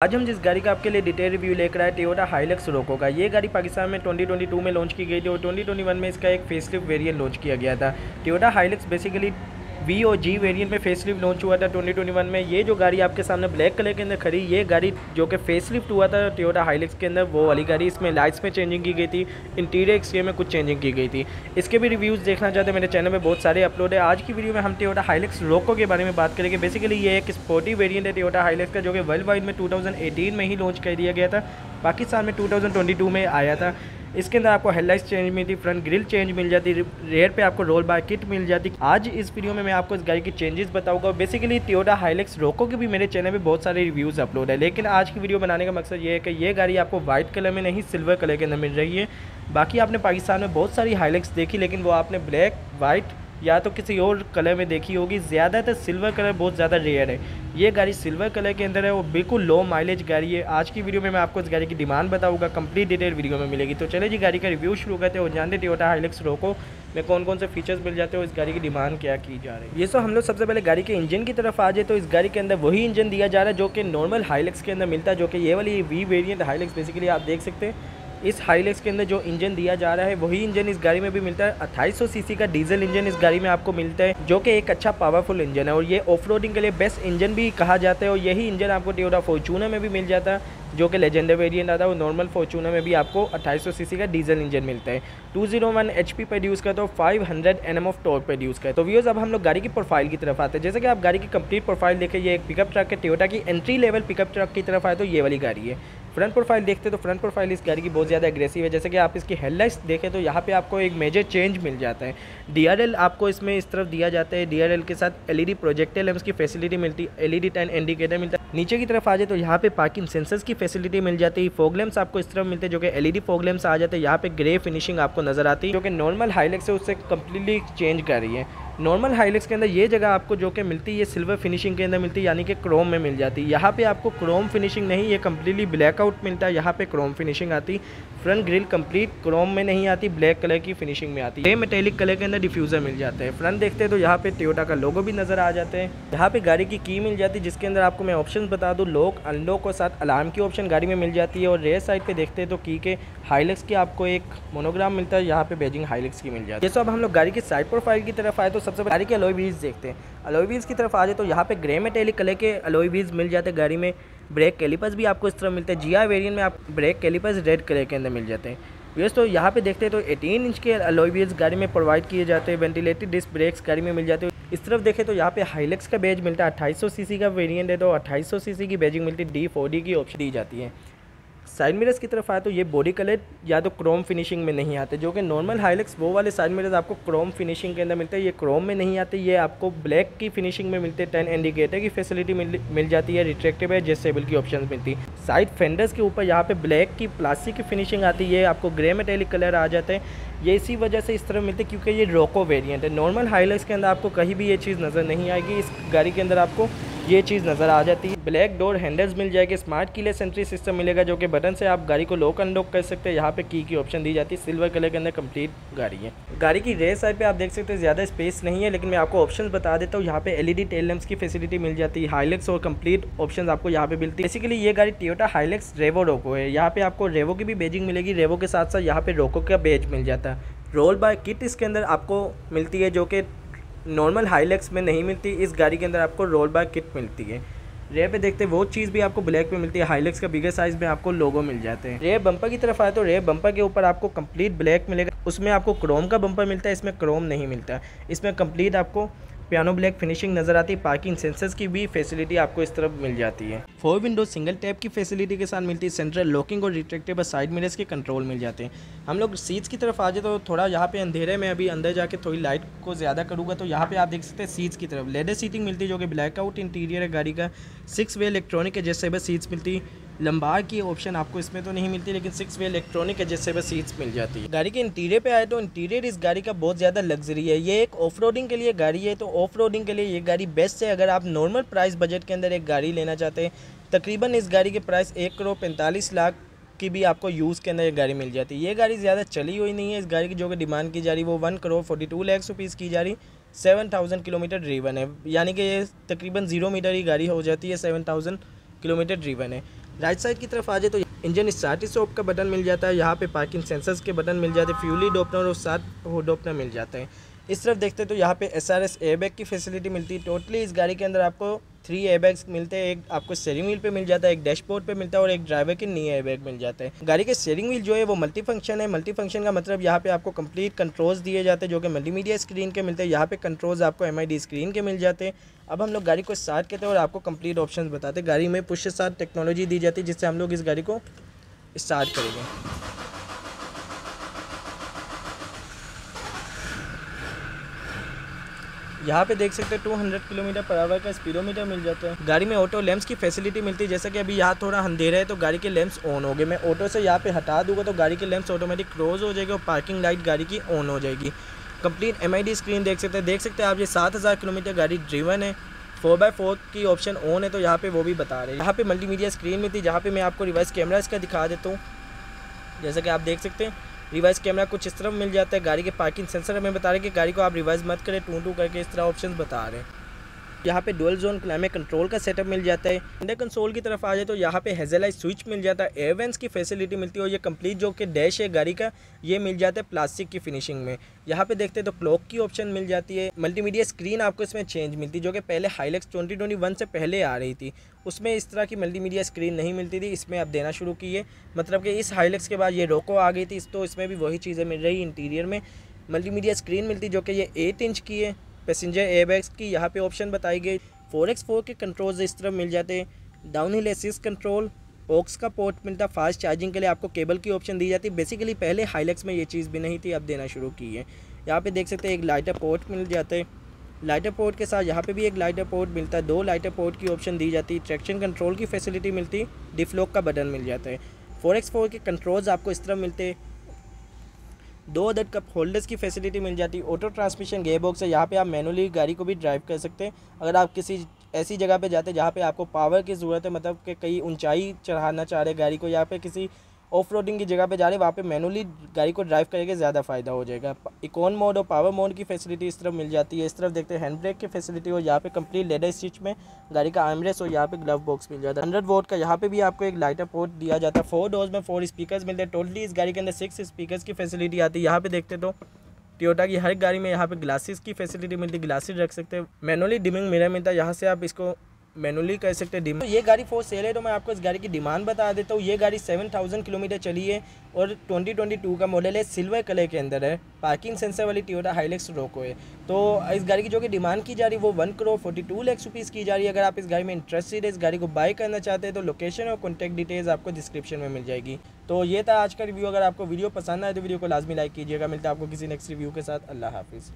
आज हम जिस गाड़ी का आपके लिए डिटेल रिव्यू लेकर आए टोयोटा हाइलक्स रोको का। ये गाड़ी पाकिस्तान में 2022 में लॉन्च की गई थी और 2021 में इसका एक फेसलिफ्ट वेरिएंट लॉन्च किया गया था। टोयोटा हाइलक्स बेसिकली वी और जी वेरिएंट में फेसलिफ्ट लॉन्च हुआ था 2021 में। ये जो गाड़ी आपके सामने ब्लैक कलर के अंदर खड़ी, ये गाड़ी जो कि फेसलिफ्ट हुआ था टोयोटा हाइलेक्स के अंदर, वो वाली गाड़ी इसमें लाइट्स में चेंजिंग की गई थी इंटीरियर एक्सटीरियर में कुछ चेंजिंग की गई थी। इसके भी रिव्यूज़ देखना चाहते मेरे चैनल में बहुत सारे अपलोड है। आज की वीडियो में हम टोयोटा हाइलेक्स रोको के बारे में बात करेंगे। बेसिकली ये एक स्पोर्टी वेरियंट है टोयोटा हाइलेक्स का, जो कि वर्ल्ड वाइड में टू में ही लॉन्च कर दिया गया था। पाकिस्तान में टू में आया था। इसके अंदर आपको हेडलाइट्स चेंज मिलती, फ्रंट ग्रिल चेंज मिल जाती रेयर पे आपको रोल बार किट मिल जाती। आज इस वीडियो में मैं आपको इस गाड़ी की चेंजेस बताऊँगा। बेसिकली टोयोटा हाइलेक्स रोको के भी मेरे चैनल में बहुत सारे रिव्यूज़ अपलोड है। लेकिन आज की वीडियो बनाने का मकसद ये है कि ये गाड़ी आपको व्हाइट कलर में नहीं सिल्वर कलर के अंदर मिल रही है। बाकी आपने पाकिस्तान में बहुत सारी हाईलेक्स देखी, लेकिन वो आपने ब्लैक वाइट या तो किसी और कलर में देखी होगी, ज़्यादातर सिल्वर कलर बहुत ज़्यादा रेयर है। ये गाड़ी सिल्वर कलर के अंदर है, वो बिल्कुल लो माइलेज गाड़ी है। आज की वीडियो में मैं आपको इस गाड़ी की डिमांड बताऊँगा कंप्लीट डिटेल वीडियो में मिलेगी। तो चले जी, गाड़ी का रिव्यू शुरू करते हैं और जानते टोयोटा हाइलेक्स रोको में कौन कौन से फीचर्स मिल जाते हैं इस गाड़ी की डिमांड क्या की जा रही है। ये तो हम लोग सबसे पहले गाड़ी के इंजन की तरफ़ आ जाए। तो इस गाड़ी के अंदर वही इंजन दिया जा रहा है जो कि नॉर्मल हाइलेक्स के अंदर मिलता है, जो कि ये वाली वी वेरियंट हाइलेक्स बेसिकली आप देख सकते हैं। इस हाईलेक्स के अंदर जो इंजन दिया जा रहा है, वही इंजन इस गाड़ी में भी मिलता है। अट्ठाईस सीसी का डीजल इंजन इस गाड़ी में आपको मिलता है, जो कि एक अच्छा पावरफुल इंजन है। और ये ऑफ़ के लिए बेस्ट इंजन भी कहा जाता है, और यही इंजन आपको टियोटा फॉर्चूनर में भी मिल जाता है, जो कि लेजेंडर वेरिएंट आता है वो नॉर्मल फॉर्चूनर में भी आपको 2800 सीसी का डीजल इंजन मिलता है। 201 एचपी प्रोड्यूस का तो 500 एनएम ऑफ़ टॉर्क प्रोड्यूस का तो व्यूज़ अब हम लोग गाड़ी की प्रोफ़ाइल की तरफ़ आते हैं। जैसे कि आप गाड़ी की कंप्लीट प्रोफ़ाइल देखें, ये एक पिकअप ट्रक है टोयोटा की एंट्री लेवल पिकअप ट्रक की तरफ़ आए तो ये वाली गाड़ी है। फ्रंट प्रोफ़ाइल देखते तो फ्रंट प्रोफ़ाइल इस गाड़ी की बहुत ज़्यादा एग्रेसिव है। जैसे कि आप इसकी हेडलाइट्स देखें तो यहाँ पे आपको एक मेजर चेंज मिल जाता है। डीआरएल आपको इसमें इस तरफ़ दिया जाता है। डीआरएल के साथ एलईडी प्रोजेक्टर लेंस की फैसिलिटी मिलती है एलईडी टेन इंडिकेटर मिलता है। नीचे की तरफ़ आ जाए तो यहाँ पे पार्किंग सेंसर्स की फैसिलिटी मिल जाती है। फोग लेम्स आपको इस तरफ़ मिलते हैं जो कि एलईडी फोग लेम्स आ जाते हैं। यहाँ पे ग्रे फिनिशिंग आपको नज़र आती है, जो कि नॉर्मल हाईलेक्स से उससे कम्प्लीटली चेंज कर रही है। नॉर्मल हाईलेक्स के अंदर ये जगह आपको जो कि मिलती है, ये सिल्वर फिनिशिंग के अंदर मिलती है, यानी कि क्रोम में मिल जाती है। यहाँ पे आपको क्रोम फिनिशिंग नहीं, ये कम्प्लीटली ब्लैकआउट मिलता है। यहाँ पे क्रोम फिनिशिंग आती फ्रंट ग्रिल कंप्लीट क्रोम में नहीं आती ब्लैक कलर की फिनिशिंग में आती। है मेटेलिक कलर के अंदर डिफ्यूज़र मिल जाते हैं। फ्रंट देखते हैं तो यहाँ पे टोयोटा का लोगो भी नज़र आ जाते हैं। यहाँ पे गाड़ी की की मिल जाती है जिसके अंदर आपको मैं ऑप्शन बता दूँ। लॉक अनलॉक और साथ अलार्म की ऑप्शन गाड़ी में मिल जाती है। और रेयर साइड पर देखते हैं तो की के हाईलेक्स की आपको एक मोनोग्राम मिलता है। यहाँ पे बेजिंग हाईलेक्स की मिल जाती है। जैसे अब हम लोग गाड़ी की साइड प्रोफ़ाइल की तरफ़ आए तो सबसे पहले गाड़ी के अलॉय व्हील्स देखते हैं। अलॉय व्हील्स की तरफ़ आ जाए तो यहाँ पे ग्रे मेटेलिक कलर के अलॉय व्हील्स मिल जाते हैं। गाड़ी में ब्रेक कैलिपर्स भी आपको इस तरह मिलते हैं। जी वेरियंट में आप ब्रेक कैलिपर्स रेड कलर के अंदर मिल जाते हैं। वेस्ट तो यहाँ पे देखते हैं तो 18 इंच के अलॉय व्हील्स गाड़ी में प्रोवाइड किए जाते हैं। वेंटिलेटेड डिस्क ब्रेक्स गाड़ी में मिल जाते हैं। इस तरफ़ देखें तो यहाँ पे हाइलेक्स का बेज मिलता है। अट्ठाईस सीसी का वेरिएंट है तो अट्ठाईस सीसी की बेजिंग मिलती है। डी फोर डी की ऑप्शन दी जाती है। साइड मिरर्स की तरफ़ आए तो ये बॉडी कलर या तो क्रोम फिनिशिंग में नहीं आते जो कि नॉर्मल हाईलेक्स वो वाले साइड मिरर्स आपको क्रोम फिनिशिंग के अंदर मिलते हैं। ये क्रोम में नहीं आते ये आपको ब्लैक की फिनिशिंग में मिलते हैं। टेन इंडिकेटर की फैसिलिटी मिल, मिल जाती है रिट्रेक्टिव है जेसेबल की ऑप्शन मिलती है। साइड फेंडर्स के ऊपर यहाँ पे ब्लैक की प्लास्टिक की फिनिशिंग आती है आपको ग्रे मेटेलिक कलर आ जाते हैं। ये इसी वजह से इस तरह मिलते क्योंकि ये रोको वेरियंट है। नॉर्मल हाईलाइट्स के अंदर आपको कहीं भी ये चीज़ नज़र नहीं आएगी इस गाड़ी के अंदर आपको ये चीज़ नज़र आ जाती है। ब्लैक डोर हैंडल्स मिल जाएगी, स्मार्ट कीले सेंट्री सिस्टम मिलेगा जो कि बटन से आप गाड़ी को लॉक अनलॉक कर सकते हैं। यहाँ पे की की ऑप्शन दी जाती है, सिल्वर कलर के अंदर कंप्लीट गाड़ी है। गाड़ी की रेस साइड पे आप देख सकते हैं, ज़्यादा स्पेस नहीं है, लेकिन मैं आपको ऑप्शन बता देता हूँ। यहाँ पे एलईडी टेल लैम्प्स की फैसिलिटी मिल जाती है हाईलेक्स और कंप्लीट ऑप्शन आपको यहाँ पे मिलती है। बेसिकली ये गाड़ी टियोटा हाईलेक्स रेवो रोको है। यहाँ पे आपको रेवो की भी बेजिंग मिलेगी रेवो के साथ साथ यहाँ पे रोको का बेज मिल जाता है। रोल बाय किट इसके अंदर आपको मिलती है जो कि नॉर्मल हाईलेक्स में नहीं मिलती, इस गाड़ी के अंदर आपको रोल बार किट मिलती है। रेयर पे देखते हैं, वो चीज़ भी आपको ब्लैक में मिलती है हाईलेक्स का बिगर साइज़ में आपको लोगो मिल जाते हैं। रेयर बम्पर की तरफ़ आए तो रेयर बम्पर के ऊपर आपको कंप्लीट ब्लैक मिलेगा, उसमें आपको क्रोम का बम्पर मिलता है, इसमें क्रोम नहीं मिलता। इसमें कंप्लीट आपको पियानो ब्लैक फिनिशिंग नज़र आती है। पार्किंग सेंसर्स की भी फैसिलिटी आपको इस तरफ़ मिल जाती है। फोर विंडो सिंगल टैप की फैसिलिटी के साथ मिलती है। सेंट्रल लॉकिंग और रिट्रेक्टेबल साइड मिरर्स के कंट्रोल मिल जाते हैं। हम लोग सीट्स की तरफ़ आ जाए तो थोड़ा यहाँ पे अंधेरे में अभी अंदर जाके थोड़ी लाइट को ज़्यादा करूँगा तो यहाँ पे आप देख सकते हैं सीट्स की तरफ़। लेडर सीटिंग मिलती है जो कि ब्लैक आउट इंटीरियर है गाड़ी का। सिक्स वे इलेक्ट्रॉनिक है एडजस्टेबल सीट्स मिलती लंबार की ऑप्शन आपको इसमें तो नहीं मिलती, लेकिन six way electronic adjustable seats मिल जाती है। गाड़ी के इंटीरियर पे आए तो इंटीरियर इस गाड़ी का बहुत ज़्यादा लग्जरी है। ये एक ऑफ़ के लिए गाड़ी है तो ऑफ़ के लिए ये गाड़ी बेस्ट है। अगर आप नॉर्मल प्राइस बजट के अंदर एक गाड़ी लेना चाहते हैं, तकरीबन इस गाड़ी के प्राइस एक करोड़ पैंतालीस लाख की भी आपको यूज़ के अंदर ये गाड़ी मिल जाती है। ये गाड़ी ज़्यादा चली हुई नहीं है। इस गाड़ी की जो कि डिमांड की जा रही है, वो one crore forty two lakhs rupees की जा रही सेवन थाउज़ेंड किलोमीटर ड्रीवन है। यानी कि ये तकरीबन ज़ीरो मीटर ही गाड़ी हो जाती है सेवन थाउज़ेंड किलोमीटर ड्रीवन है। राइट साइड की तरफ़ आ जाए तो इंजन स्टार्ट स्टॉप का बटन मिल जाता है। यहाँ पे पार्किंग सेंसर्स के बटन मिल जाते हैं, फ्यूली डोपनर और साथ डोपनर मिल जाते हैं। इस तरफ़ देखते तो यहाँ पे एस आर एस की फैसिलिटी मिलती है। टोटली इस गाड़ी के अंदर आपको थ्री एयरबैग्स मिलते हैं। एक आपको स्टेयरिंग व्हील पे मिल जाता है, एक डैशबोर्ड पे मिलता है और एक ड्राइवर के नी एयरबैग मिल जाते हैं। गाड़ी के स्टेयरिंग व्हील जो है वो मल्टी फ़ंक्शन है। मल्टी फ़ंक्शन का मतलब यहाँ पे आपको कंप्लीट कंट्रोल्स दिए जाते हैं, जो कि मल्टीमीडिया स्क्रीन के मिलते हैं। यहाँ पे कंट्रोल्स आपको एमआईडी स्क्रीन के मिल जाते हैं। अब हम लोग गाड़ी को स्टार्ट करते हैं और आपको कंप्लीट ऑप्शन बताते गाड़ी में पुश साथ टेक्नोलॉजी दी जाती है, जिससे हम लोग इस गाड़ी को स्टार्ट करेंगे। यहाँ पे देख सकते हैं 200 किलोमीटर पर आवर का स्पीडोमीटर मिल जाता है। गाड़ी में ऑटो लैंप्स की फैसिलिटी मिलती है। जैसे कि अभी यहाँ थोड़ा अंधेरा है तो गाड़ी के लैंप्स ऑन हो गए। मैं ऑटो से यहाँ पे हटा दूँगा तो गाड़ी के लैंप्स ऑटोमेटिक क्लोज हो जाएगी और पार्किंग लाइट गाड़ी की ऑन हो जाएगी। कंप्लीट एमआईडी स्क्रीन देख सकते हैं। देख सकते हैं आप, ये सात हज़ार किलोमीटर गाड़ी ड्रीवन है। फोर बाय फोर की ऑप्शन ऑन है तो यहाँ पे वो भी बता रहे हैं। यहाँ पे मल्टीमीडिया स्क्रीन में थी, जहाँ पे मैं आपको रिवर्स कैमरा इसका दिखा देता हूँ। जैसा कि आप देख सकते हैं रिवाइज कैमरा कुछ इस तरह मिल जाता है। गाड़ी के पार्किंग सेंसर हमें बता रहे हैं कि गाड़ी को आप रिवाइज मत करें टू टू करके इस तरह ऑप्शन बता रहे हैं। यहाँ पे डुअल जोन क्लाइमेट कंट्रोल का सेटअप मिल जाता है। अंडर कंसोल की तरफ़ आ जाए तो यहाँ पे हेजलाई स्विच मिल जाता है। एयरवेंस की फैसिलिटी मिलती है और ये कंप्लीट जो कि डैश है गाड़ी का, ये मिल जाता है प्लास्टिक की फिनिशिंग में। यहाँ पे देखते हैं तो क्लॉक की ऑप्शन मिल जाती है। मल्टीमीडिया स्क्रीन आपको इसमें चेंज मिलती जो कि पहले हाईलेक्स ट्वेंटी से पहले आ रही थी। उसमें इस तरह की मल्टीमीडिया स्क्रीन नहीं मिलती थी, इसमें आप देना शुरू की है मतलब कि इस हाईलेक्स के बाद ये रोको आ गई थी तो इसमें भी वही चीज़ें मिल रही इंटीरियर में। मल्टीमीडिया स्क्रीन मिलती जो कि ये एट इंच की है। पैसेंजर एयरबैग्स की यहाँ पे ऑप्शन बताई गई। फोर एक्स फोर के कंट्रोल्स इस तरह मिल जाते हैं। Down hill assist control aux का पोर्ट मिलता है। फास्ट चार्जिंग के लिए आपको केबल की ऑप्शन दी जाती है। बेसिकली पहले हाईलेक्स में ये चीज़ भी नहीं थी, अब देना शुरू की है। यहाँ पे देख सकते हैं एक लाइटर पोर्ट मिल जाते हैं। लाइटर पोर्ट के साथ यहाँ पे भी एक लाइटर पोर्ट मिलता है। दो लाइटर पोर्ट की ऑप्शन दी जाती है। ट्रैक्शन कंट्रोल की फैसिलिटी मिलती डिफ्लॉक का बटन मिल जाता है। फोर एक्स फोर के कंट्रोल्स आपको इस तरह मिलते दो अदर कप होल्डर्स की फैसिलिटी मिल जाती। है ऑटो ट्रांसमिशन गेयर बॉक्स है, यहाँ पे आप मैनुअली गाड़ी को भी ड्राइव कर सकते हैं। अगर आप किसी ऐसी जगह पे जाते हैं जहाँ पे आपको पावर की ज़रूरत है मतलब कि कहीं ऊंचाई चढ़ाना चाह रहे गाड़ी को, या फिर किसी ऑफ़ रोडिंग की जगह पे जा रहे हैं वहाँ पे मैनुअली गाड़ी को ड्राइव करेंगे ज़्यादा फ़ायदा हो जाएगा। इकोन मोड और पावर मोड की फैसिलिटी इस तरफ़ मिल जाती है। इस तरफ़ देखते हैं, हैंड ब्रेक की फैसिलिटी और यहाँ पे कंप्लीट लेडर स्टिच में गाड़ी का आमरेस और यहाँ पे ग्लव बॉक्स मिल जाता है। हंड्रेड वोट का यहाँ पे भी आपको एक लाइटर पोर्ट दिया जाता है। फोर डोर्स में फोर स्पीकर मिलते हैं। टोटली इस गाड़ी के अंदर सिक्स स्पीकर की फैसिलिटी आती है। यहाँ पे देखते तो टोयोटा की हर गाड़ी में यहाँ पे ग्लासेस की फैसिलिटी मिलती है। ग्लासेस रख सकते हैं। मैनुअली डिमिंग मिरर मिलता है। यहाँ से आप इसको मैनुअली कर सकते हैं तो ये गाड़ी फोर सेल है तो मैं आपको इस गाड़ी की डिमांड बता देता हूँ। ये गाड़ी सेवन थाउज़ेंड किलोमीटर चली है और ट्वेंटी ट्वेंटी टू का मॉडल है सिल्वर कलर के अंदर है। पार्किंग सेंसर वाली टियोटा हाईलेक्स रोको है। तो इस गाड़ी की जो कि डिमांड की जा रही है, वो one crore forty two lakhs rupees की जा रही है। अगर आप इस गाड़ी में इंटरेस्टेड है, इस गाड़ी को बाय करना चाहते हैं तो लोकेशन और कॉन्टैक्ट डिटेल्स आपको डिस्क्रिप्शन में मिल जाएगी। तो ये था आज का रिव्यू अगर आपको वीडियो पसंद आए तो वीडियो को लाजमी लाइक कीजिएगा। मिलता है आपको किसी नेक्स्ट रिव्यू के साथ। अल्लाह हाफिज़।